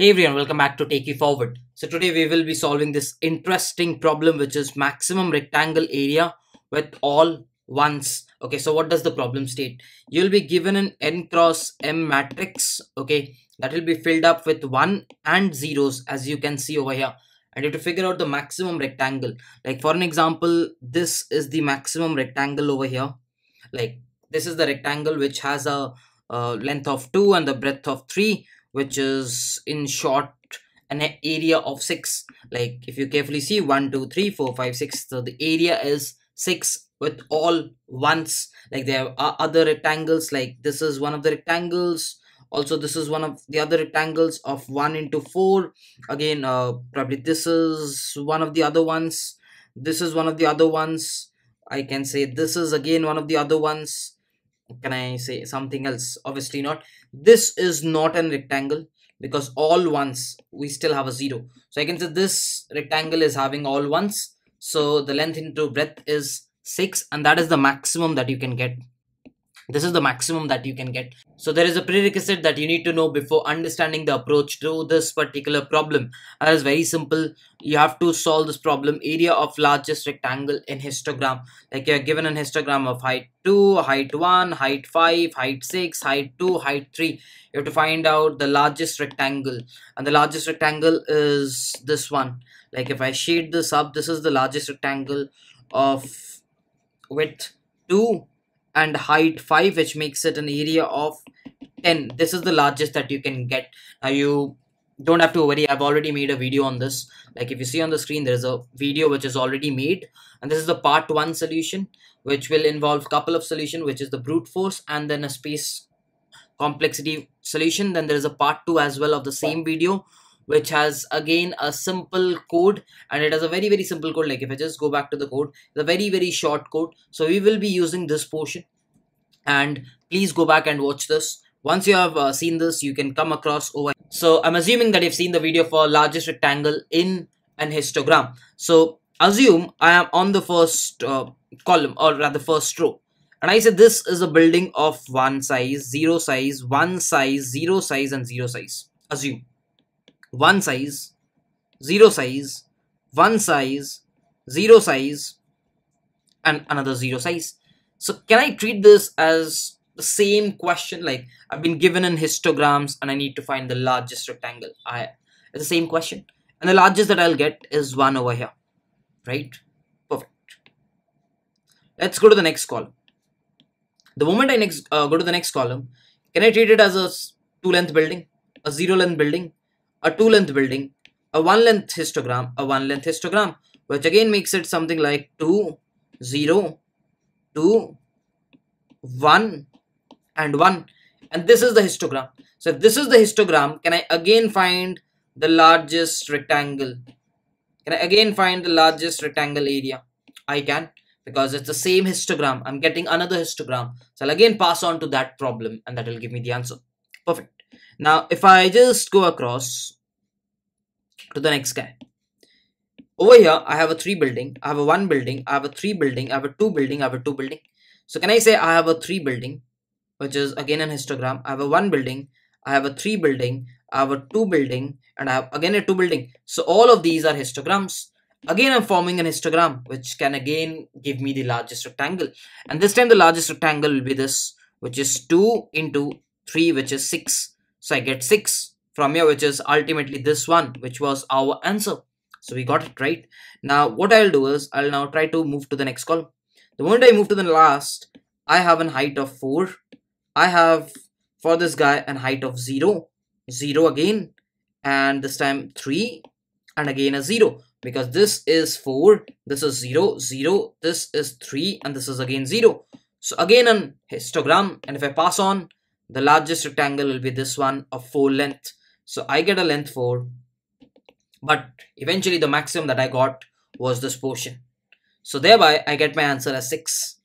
Hey everyone, welcome back to Take U Forward. So today we will be solving this interesting problem which is maximum rectangle area with all ones. Okay, so what does the problem state? You'll be given an n cross m matrix, okay, that will be filled up with 1 and zeros as you can see over here. And you have to figure out the maximum rectangle. Like for an example, this is the maximum rectangle over here. Like this is the rectangle which has a uh, length of 2 and the breadth of 3 which is in short an area of 6 like if you carefully see 1 2 3 4 5 6 so the area is 6 with all ones. Like there are other rectangles like this is one of the rectangles. Also this is one of the other rectangles of 1 into 4 again uh, probably this is one of the other ones. This is one of the other ones. I can say this is again one of the other ones. Can i say something else? Obviously not this is not an rectangle because all ones we still have a zero. So i can say this rectangle is having all ones. So the length into breadth is 6 and that is the maximum that you can get this is the maximum that you can get. So there is a prerequisite that you need to know before understanding the approach to this particular problem. That is very simple. You have to solve this problem area of largest rectangle in histogram. Like you are given an histogram of height 2 height 1 height 5 height 6 height 2 height 3 you have to find out the largest rectangle. And the largest rectangle is this one. Like if i shade this up this is the largest rectangle of width 2 and height 5 which makes it an area of 10 this is the largest that you can get. Now you don't have to worry. I've already made a video on this. Like if you see on the screen there's a video which is already made. And this is the part one solution which will involve couple of solution which is the brute force and then a space complexity solution. Then there is a part two as well of the same video which has again a simple code and it has a very very simple code. Like if I just go back to the code the very very short code. So we will be using this portion. And please go back and watch this. Once you have uh, seen this you can come across over so I'm assuming that you've seen the video for largest rectangle in an histogram. So assume I am on the first uh, column or rather first row. And I said this is a building of one size, zero size, one size, zero size and zero size. Assume one size, zero size, one size, zero size, and another zero size. So can I treat this as the same question? Like I've been given in histograms and I need to find the largest rectangle. I it's the same question. And the largest that I'll get is one over here. Right? Perfect. Let's go to the next column. The moment I next uh, go to the next column, can I treat it as a two length building, a zero length building, a two length building, a one length histogram, a one length histogram, which again makes it something like 2, 0, 2, 1 and 1 and this is the histogram. So if this is the histogram, can I again find the largest rectangle? Can I again find the largest rectangle area? I can because it's the same histogram. I'm getting another histogram. So I'll again pass on to that problem and that will give me the answer. Perfect. Now, if I just go across to the next guy. Over here, I have a 3 building, I have a 1 building, I have a 3 building, I have a 2 building, I have a 2 building. So can I say I have a 3 building, which is again an histogram. I have a 1 building, I have a 3 building, I have a 2 building, and I have again a 2 building. So all of these are histograms. Again, I'm forming an histogram, which can again give me the largest rectangle. And this time the largest rectangle will be this, which is 2 into 3, which is 6. So I get 6 from here, which is ultimately this one, which was our answer. So we got it right. Now what I'll do is I'll now try to move to the next column. The moment I move to the last, I have an height of 4. I have for this guy an height of 0, 0 again, and this time 3, and again a 0 because this is 4, this is 0, 0, this is 3, and this is again 0. So again an histogram, and if I pass on, the largest rectangle will be this one of 4 length. So i get a length 4 but eventually the maximum that i got was this portion. So thereby i get my answer as 6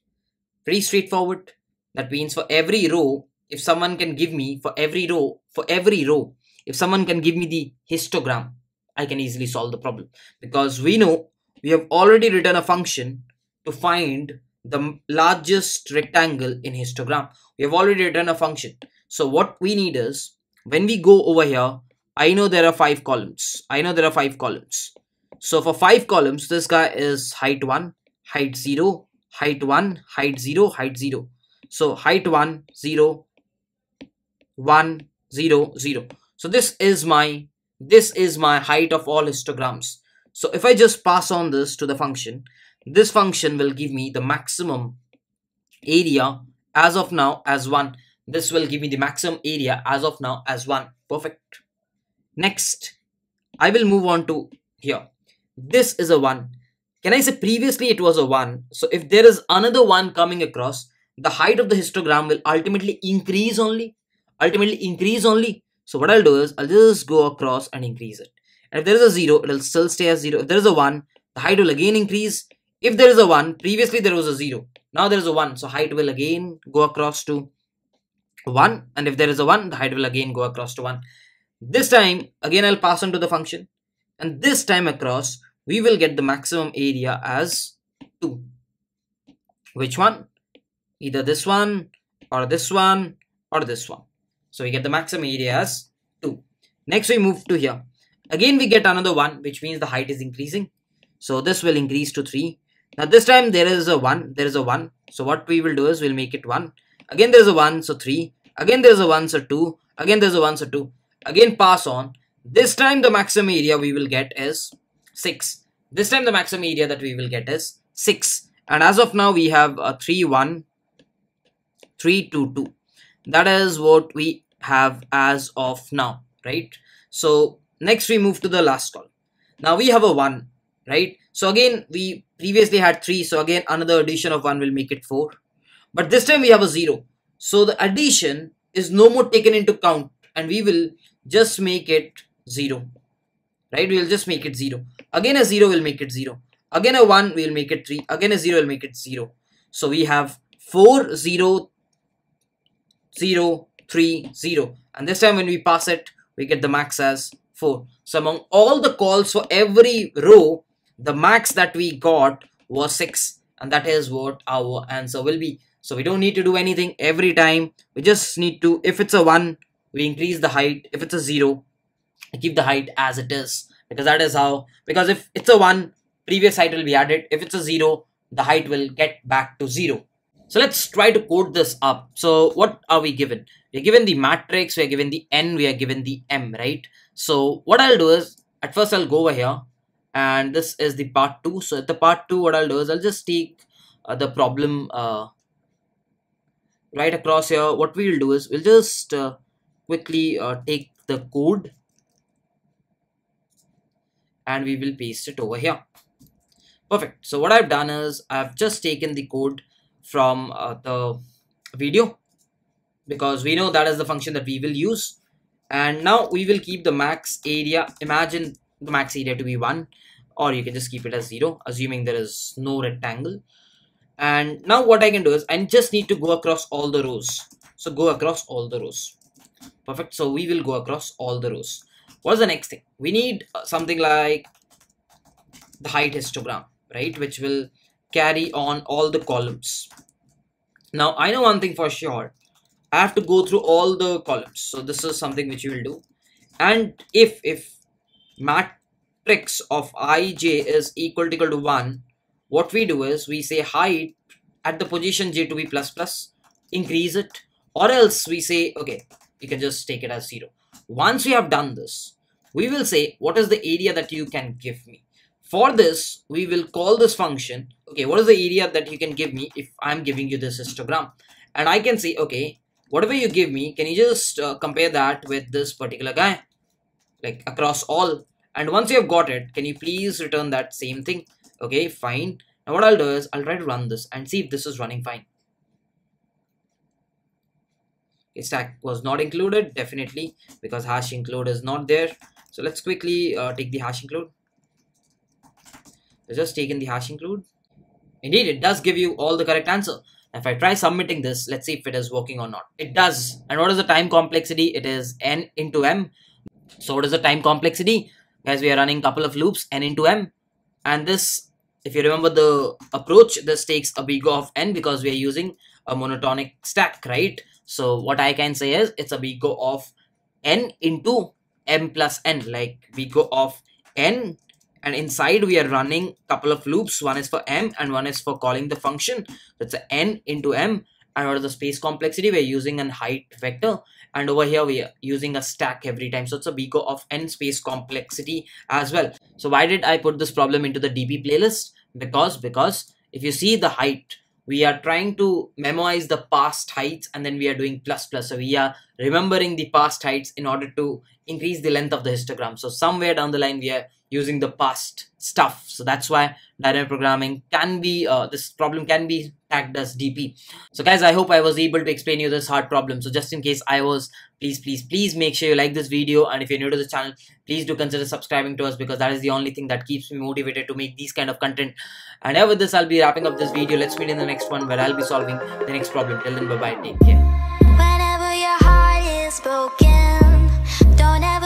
pretty straightforward. That means for every row if someone can give me for every row for every row if someone can give me the histogram i can easily solve the problem. Because we know we have already written a function to find the largest rectangle in histogram. We have already written a function. So what we need is when we go over here I know there are five columns. I know there are five columns. So for five columns, this guy is height 1, height 0, height 1, height 0, height 0. So height 1, 0, 1, 0, 0. So this is my this is my height of all histograms. So if I just pass on this to the function, this function will give me the maximum area as of now as 1. This will give me the maximum area as of now as 1. Perfect. Next, I will move on to here. This is a 1. Can I say previously it was a 1? So if there is another 1 coming across, the height of the histogram will ultimately increase only. Ultimately increase only. So what I'll do is I'll just go across and increase it. And if there is a 0, it'll still stay as 0. If there is a 1, the height will again increase. If there is a 1, previously there was a 0. Now there is a 1. So height will again go across to 1. And if there is a 1, the height will again go across to 1. This time, again I'll pass on to the function. And this time across, we will get the maximum area as 2. Which one? Either this one, or this one, or this one. So we get the maximum area as 2. Next we move to here. Again we get another 1 which means the height is increasing. So this will increase to 3. Now this time there is a 1. There is a 1. So what we will do is we'll make it 1. Again there is a 1 so 3. Again there is a 1 so 2. Again there is a 1 so 2. Again pass on. This time the maximum area we will get is 6. This time the maximum area that we will get is 6. And as of now we have a 3 1 3 2 2. That is what we have as of now, right? So next we move to the last column. Now we have a 1, right? So again, we previously had 3. So again, another addition of 1 will make it 4. But this time we have a 0. So the addition is no more taken into count and we will just make it 0. Right? We will just make it 0. Again a 0 will make it 0. Again a 1 we will make it 3. Again a 0 will make it 0. So we have 4, 0, 0, 3, 0. And this time when we pass it, we get the max as 4. So among all the calls for every row, the max that we got was 6. And that is what our answer will be. So we don't need to do anything every time. We just need to, if it's a 1, we increase the height. If it's a 0, keep the height as it is. Because that is how, because if it's a 1, previous height will be added. If it's a 0, the height will get back to 0. So let's try to code this up. So what are we given? We're given the matrix, we're given the n, we are given the m, right? So what I'll do is, at first I'll go over here, and this is the part 2. So the part 2, what I'll do is I'll just take uh, the problem uh, right across here. What we'll do is, we'll just uh, quickly uh, take the code and we will paste it over here. Perfect. So what I've done is, I've just taken the code from uh, the video because we know that is the function that we will use and now we will keep the max area imagine the max area to be 1 or you can just keep it as 0 assuming there is no rectangle and now what I can do is I just need to go across all the rows so go across all the rows perfect so we will go across all the rows what's the next thing we need uh, something like the height histogram right which will carry on all the columns. Now I know one thing for sure. I have to go through all the columns. So this is something which you will do. And if if matrix of ij is equal to equal to 1, what we do is we say height at the position j to be plus plus, increase it, or else we say, okay, you can just take it as 0. Once we have done this, we will say, what is the area that you can give me? For this, we will call this function, okay, what is the area that you can give me if I'm giving you this histogram? And I can say, okay, whatever you give me, can you just uh, compare that with this particular guy? Like across all. And once you have got it, can you please return that same thing? Okay, fine. Now what I'll do is, I'll try to run this and see if this is running fine. Okay, stack was not included, definitely, because hash include is not there. So let's quickly uh, take the hash include just taken the hash include. Indeed, it does give you all the correct answer. If I try submitting this, let's see if it is working or not. It does. And what is the time complexity? It is n into m. So what is the time complexity? Guys, we are running a couple of loops, n into m. And this, if you remember the approach, this takes a big O of n because we are using a monotonic stack, right? So what I can say is it's a big O of n into m plus n. Like big O of n and inside we are running a couple of loops. One is for m and one is for calling the function. That's a n into m. And what is the space complexity? We're using an height vector and over here we are using a stack every time. So it's a big O of n space complexity as well. So why did i put this problem into the dp playlist? Because because if you see the height we are trying to memorize the past heights and then we are doing plus plus. So we are remembering the past heights in order to increase the length of the histogram. So somewhere down the line we are using the past stuff. So that's why dynamic programming can be uh, this problem can be tagged as dp so guys i hope i was able to explain you this hard problem. So just in case i was please please please make sure you like this video. And if you're new to the channel please do consider subscribing to us because that is the only thing that keeps me motivated to make these kind of content. And yeah with this i'll be wrapping up this video. Let's meet in the next one where i'll be solving the next problem. Till then bye bye take care. Whenever your heart is broken, don't ever